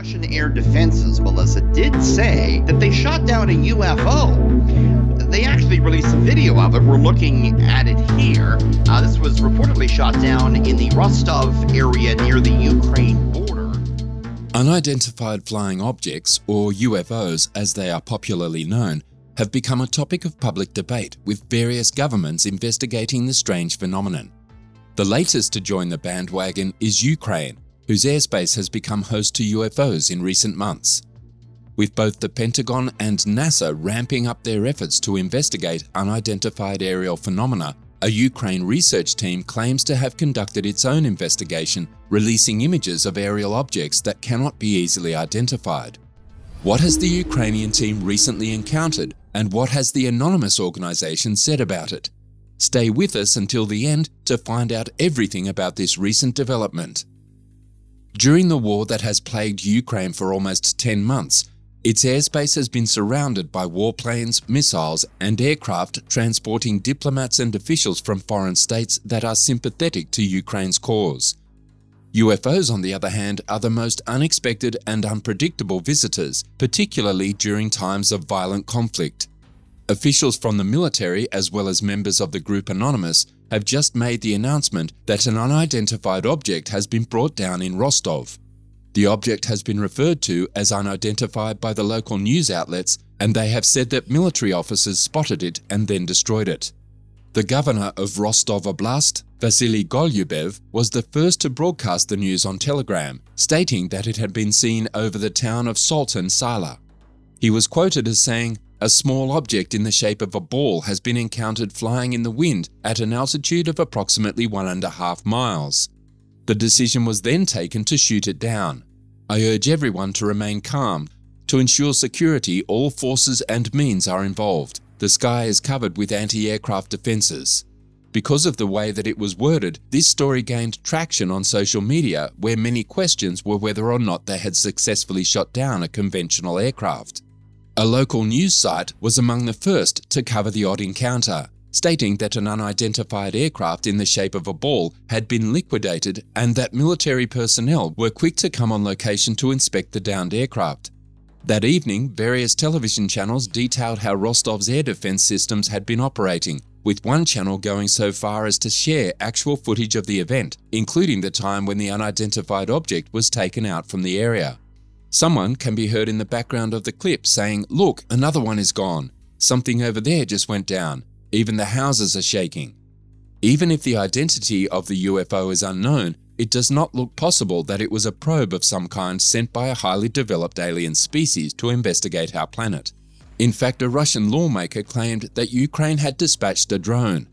Russian air defenses, Melissa, did say that they shot down a UFO. They actually released a video of it. We're looking at it here. Uh, this was reportedly shot down in the Rostov area near the Ukraine border. Unidentified flying objects, or UFOs as they are popularly known, have become a topic of public debate, with various governments investigating the strange phenomenon. The latest to join the bandwagon is Ukraine, whose airspace has become host to UFOs in recent months. With both the Pentagon and NASA ramping up their efforts to investigate unidentified aerial phenomena, a Ukraine research team claims to have conducted its own investigation, releasing images of aerial objects that cannot be easily identified. What has the Ukrainian team recently encountered, and what has the anonymous organization said about it? Stay with us until the end to find out everything about this recent development. During the war that has plagued Ukraine for almost 10 months, its airspace has been surrounded by warplanes, missiles, and aircraft transporting diplomats and officials from foreign states that are sympathetic to Ukraine's cause. UFOs, on the other hand, are the most unexpected and unpredictable visitors, particularly during times of violent conflict. Officials from the military, as well as members of the group Anonymous, have just made the announcement that an unidentified object has been brought down in Rostov. The object has been referred to as unidentified by the local news outlets, and they have said that military officers spotted it and then destroyed it. The governor of Rostov Oblast, Vasily Golubev, was the first to broadcast the news on Telegram, stating that it had been seen over the town of Salton Sala. He was quoted as saying, a small object in the shape of a ball has been encountered flying in the wind at an altitude of approximately one and a half miles. The decision was then taken to shoot it down. I urge everyone to remain calm. To ensure security, all forces and means are involved. The sky is covered with anti-aircraft defenses. Because of the way that it was worded, this story gained traction on social media where many questions were whether or not they had successfully shot down a conventional aircraft. A local news site was among the first to cover the odd encounter, stating that an unidentified aircraft in the shape of a ball had been liquidated and that military personnel were quick to come on location to inspect the downed aircraft. That evening, various television channels detailed how Rostov's air defense systems had been operating, with one channel going so far as to share actual footage of the event, including the time when the unidentified object was taken out from the area. Someone can be heard in the background of the clip saying, Look, another one is gone. Something over there just went down. Even the houses are shaking. Even if the identity of the UFO is unknown, it does not look possible that it was a probe of some kind sent by a highly developed alien species to investigate our planet. In fact, a Russian lawmaker claimed that Ukraine had dispatched a drone.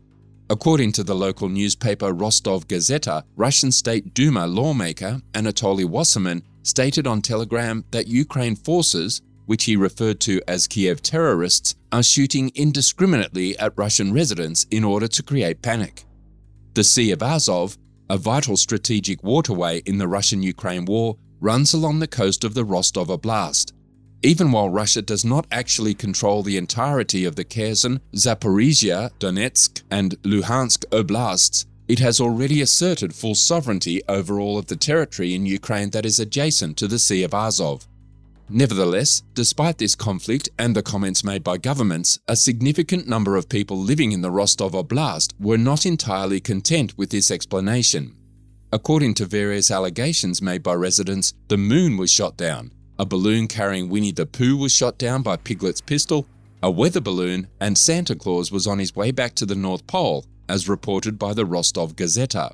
According to the local newspaper Rostov Gazeta, Russian State Duma lawmaker Anatoly Wasserman stated on Telegram that Ukraine forces, which he referred to as Kiev terrorists, are shooting indiscriminately at Russian residents in order to create panic. The Sea of Azov, a vital strategic waterway in the Russian-Ukraine war, runs along the coast of the Rostov Oblast. Even while Russia does not actually control the entirety of the Kherson, Zaporizhia, Donetsk, and Luhansk oblasts, it has already asserted full sovereignty over all of the territory in Ukraine that is adjacent to the Sea of Azov. Nevertheless, despite this conflict and the comments made by governments, a significant number of people living in the Rostov Oblast were not entirely content with this explanation. According to various allegations made by residents, the moon was shot down, a balloon carrying Winnie the Pooh was shot down by Piglet's pistol, a weather balloon, and Santa Claus was on his way back to the North Pole, as reported by the Rostov Gazeta.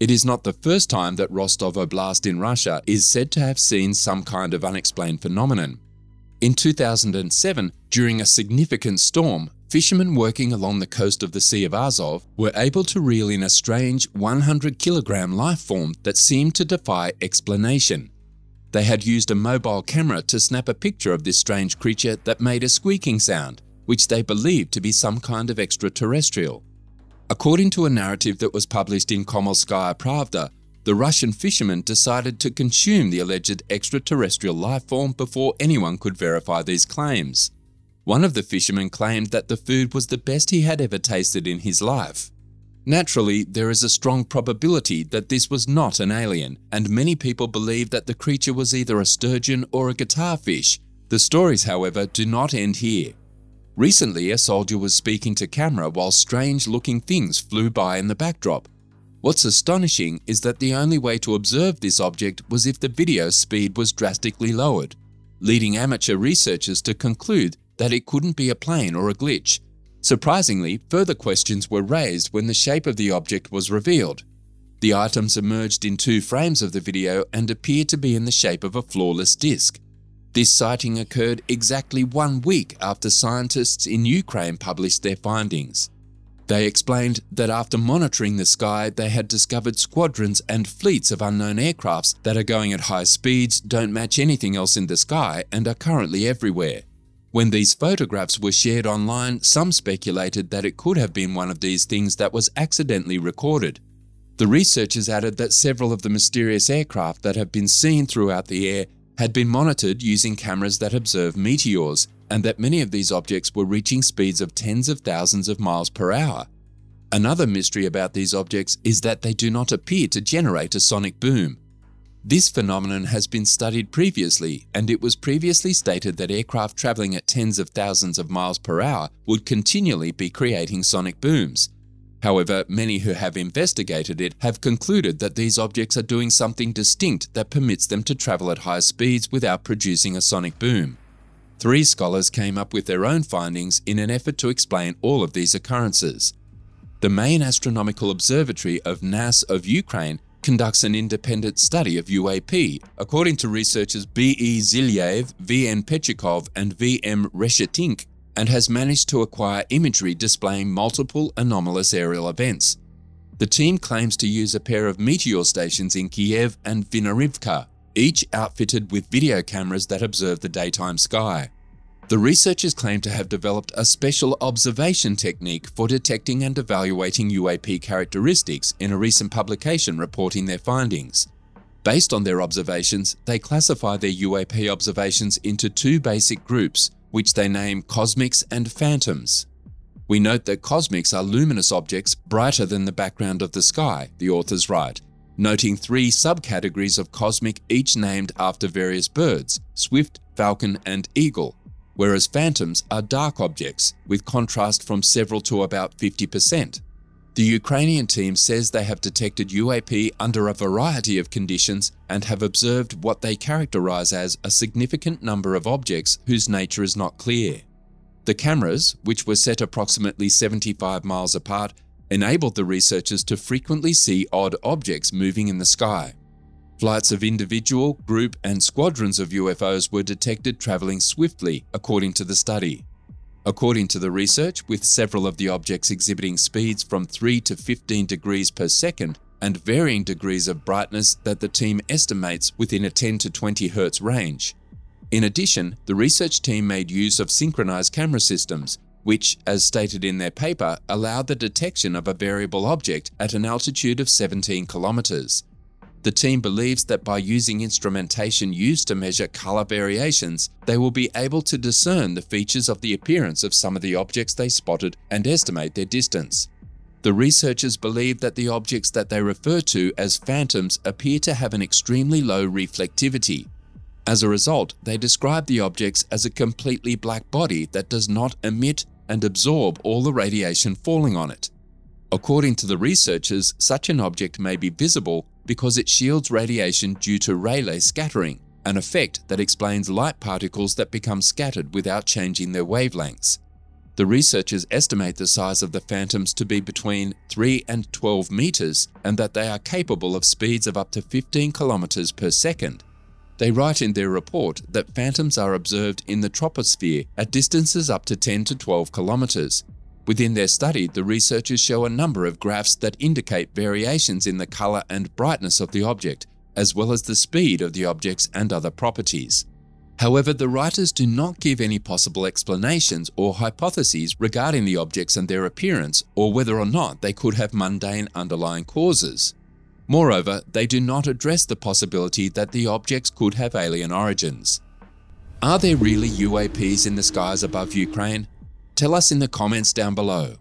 It is not the first time that Rostov Oblast in Russia is said to have seen some kind of unexplained phenomenon. In 2007, during a significant storm, fishermen working along the coast of the Sea of Azov were able to reel in a strange 100 kilogram life form that seemed to defy explanation. They had used a mobile camera to snap a picture of this strange creature that made a squeaking sound, which they believed to be some kind of extraterrestrial. According to a narrative that was published in Komsomolskaya Pravda, the Russian fishermen decided to consume the alleged extraterrestrial life form before anyone could verify these claims. One of the fishermen claimed that the food was the best he had ever tasted in his life. Naturally, there is a strong probability that this was not an alien, and many people believe that the creature was either a sturgeon or a guitar fish. The stories, however, do not end here. Recently, a soldier was speaking to camera while strange looking things flew by in the backdrop. What's astonishing is that the only way to observe this object was if the video speed was drastically lowered, leading amateur researchers to conclude that it couldn't be a plane or a glitch. Surprisingly, further questions were raised when the shape of the object was revealed. The items emerged in two frames of the video and appeared to be in the shape of a flawless disc. This sighting occurred exactly one week after scientists in Ukraine published their findings. They explained that after monitoring the sky, they had discovered squadrons and fleets of unknown aircrafts that are going at high speeds, don't match anything else in the sky, and are currently everywhere. When these photographs were shared online, some speculated that it could have been one of these things that was accidentally recorded. The researchers added that several of the mysterious aircraft that have been seen throughout the air had been monitored using cameras that observe meteors, and that many of these objects were reaching speeds of tens of thousands of miles per hour. Another mystery about these objects is that they do not appear to generate a sonic boom. This phenomenon has been studied previously, and it was previously stated that aircraft traveling at tens of thousands of miles per hour would continually be creating sonic booms. However, many who have investigated it have concluded that these objects are doing something distinct that permits them to travel at high speeds without producing a sonic boom. Three scholars came up with their own findings in an effort to explain all of these occurrences. The main astronomical observatory of NAS of Ukraine conducts an independent study of UAP, according to researchers B.E. Zhilyaev, V.N. Pechikov, and V.M. Reshetnyk and has managed to acquire imagery displaying multiple anomalous aerial events. The team claims to use a pair of meteor stations in Kiev and Vinarivka, each outfitted with video cameras that observe the daytime sky. The researchers claim to have developed a special observation technique for detecting and evaluating UAP characteristics in a recent publication reporting their findings. Based on their observations, they classify their UAP observations into two basic groups which they name cosmics and phantoms. We note that cosmics are luminous objects brighter than the background of the sky, the authors write, noting three subcategories of cosmic each named after various birds, swift, falcon, and eagle, whereas phantoms are dark objects with contrast from several to about 50%. The Ukrainian team says they have detected UAP under a variety of conditions and have observed what they characterize as a significant number of objects whose nature is not clear. The cameras, which were set approximately 75 miles apart, enabled the researchers to frequently see odd objects moving in the sky. Flights of individual, group, and squadrons of UFOs were detected traveling swiftly, according to the study. According to the research, with several of the objects exhibiting speeds from 3 to 15 degrees per second and varying degrees of brightness that the team estimates within a 10 to 20 Hz range. In addition, the research team made use of synchronized camera systems, which, as stated in their paper, allowed the detection of a variable object at an altitude of 17 kilometers. The team believes that by using instrumentation used to measure color variations, they will be able to discern the features of the appearance of some of the objects they spotted and estimate their distance. The researchers believe that the objects that they refer to as phantoms appear to have an extremely low reflectivity. As a result, they describe the objects as a completely black body that does not emit and absorb all the radiation falling on it. According to the researchers, such an object may be visible because it shields radiation due to Rayleigh scattering, an effect that explains light particles that become scattered without changing their wavelengths. The researchers estimate the size of the phantoms to be between 3 and 12 meters and that they are capable of speeds of up to 15 kilometers per second. They write in their report that phantoms are observed in the troposphere at distances up to 10 to 12 kilometers, Within their study, the researchers show a number of graphs that indicate variations in the color and brightness of the object, as well as the speed of the objects and other properties. However, the writers do not give any possible explanations or hypotheses regarding the objects and their appearance, or whether or not they could have mundane underlying causes. Moreover, they do not address the possibility that the objects could have alien origins. Are there really UAPs in the skies above Ukraine? Tell us in the comments down below.